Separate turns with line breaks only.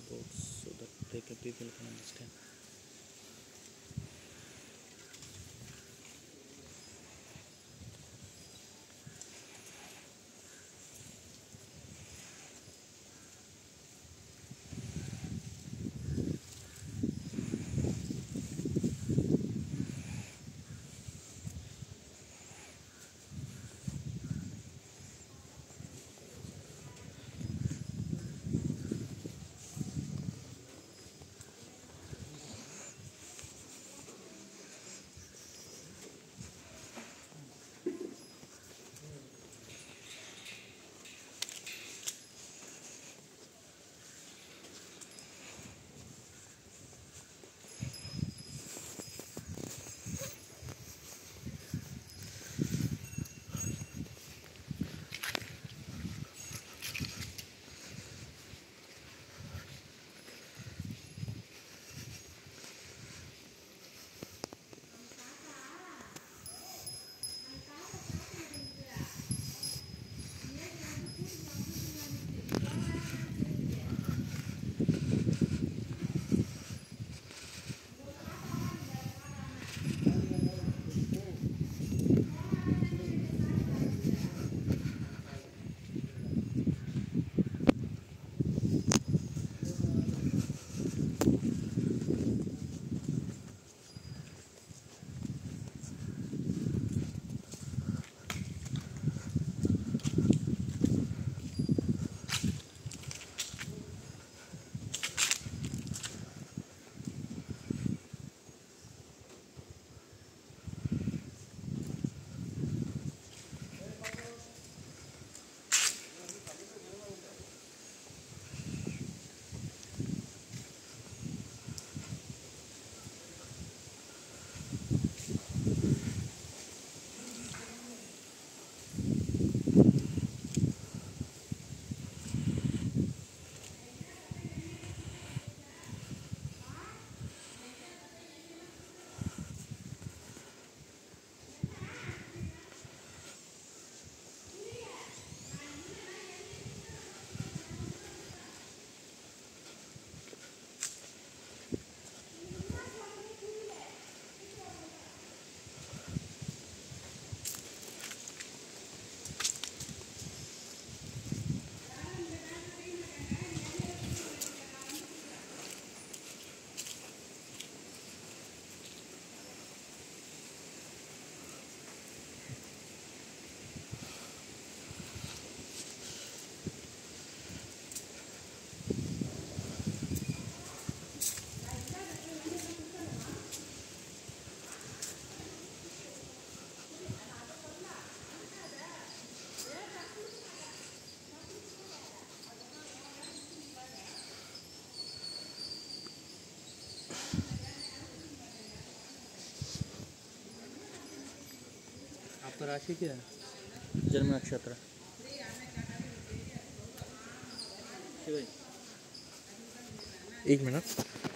boards so that they can people can understand. आपका राशि क्या है? जन्म नक्षत्र।
एक मिनट।